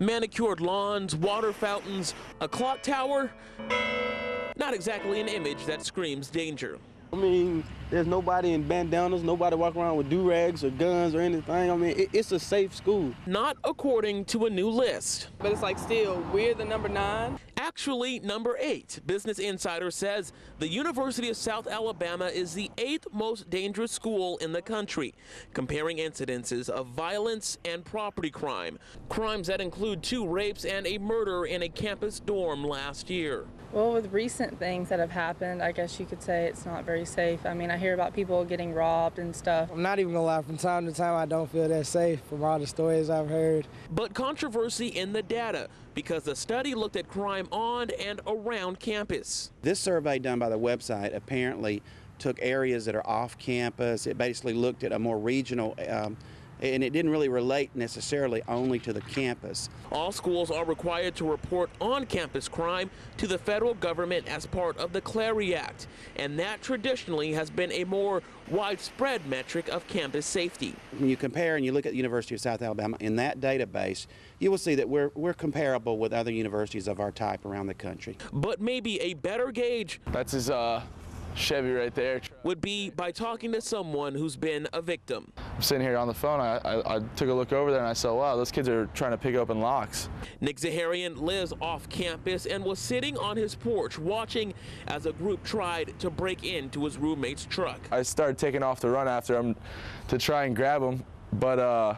Manicured lawns, water fountains, a clock tower. Not exactly an image that screams danger. I mean, there's nobody in bandanas, nobody walking around with do-rags or guns or anything. I mean, it, it's a safe school. Not according to a new list. But it's like still, we're the number nine. Actually, number eight. Business Insider says the University of South Alabama is the eighth most dangerous school in the country, comparing incidences of violence and property crime. Crimes that include two rapes and a murder in a campus dorm last year. Well, with recent things that have happened, I guess you could say it's not very safe. I mean, I hear about people getting robbed and stuff. I'm not even gonna lie, from time to time, I don't feel that safe from all the stories I've heard. But controversy in the data because the study looked at crime on and around campus. This survey done by the website apparently took areas that are off campus. It basically looked at a more regional um, and it didn't really relate necessarily only to the campus. All schools are required to report on campus crime to the federal government as part of the Clery Act, and that traditionally has been a more widespread metric of campus safety. When you compare and you look at the University of South Alabama in that database, you will see that we're, we're comparable with other universities of our type around the country. But maybe a better gauge That's his uh, Chevy right there. would be by talking to someone who's been a victim. I'm sitting here on the phone. I, I, I took a look over there and I saw, wow, those kids are trying to pick open locks. Nick Zaharian lives off campus and was sitting on his porch watching as a group tried to break into his roommate's truck. I started taking off to run after him to try and grab him, but uh,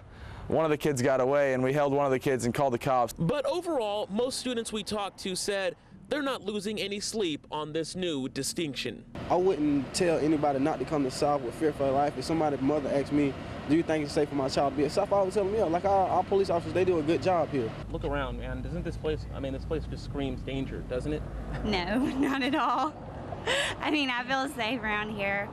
one of the kids got away and we held one of the kids and called the cops. But overall, most students we talked to said they're not losing any sleep on this new distinction. I wouldn't tell anybody not to come to South with fear for their life. If somebody's mother asks me, do you think it's safe for my child to be at South, I would tell them, yeah, like our, our police officers, they do a good job here. Look around, man. Doesn't this place, I mean, this place just screams danger, doesn't it? No, not at all. I mean, I feel safe around here.